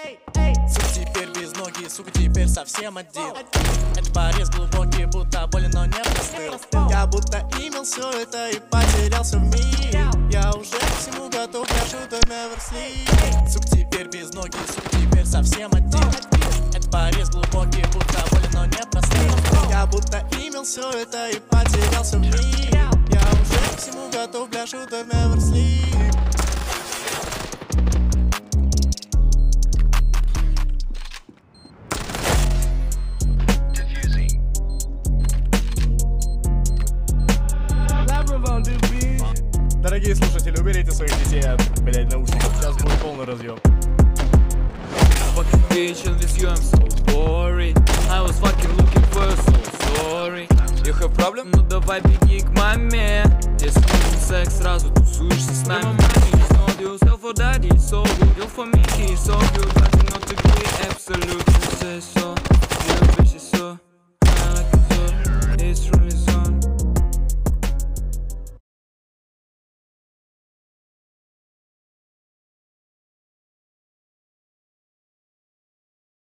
Сука, теперь без ноги, сука, теперь совсем один. Это порез глубокий, будто болен, но не простыл. Я будто имел все это и потерялся в мире. Я уже к всему готов, я шутер never sleep. Сука, теперь без ноги, сука, теперь совсем один. Это порез глубокий, будто болен, но не простыл. Я будто имел все это и потерялся в мире. Я уже к всему готов, бля, шутер never sleep Дорогие слушатели, уберите своих детей от, блядь, наушников. Сейчас будет полный разъем. Fucking bitch with you, I'm so boring I was fucking looking for you, so sorry You have problem? Ну давай беги к маме Если нужен секс, сразу тусуешься с нами It's not yourself for daddy, so good You're for me, he's so good